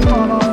Come on.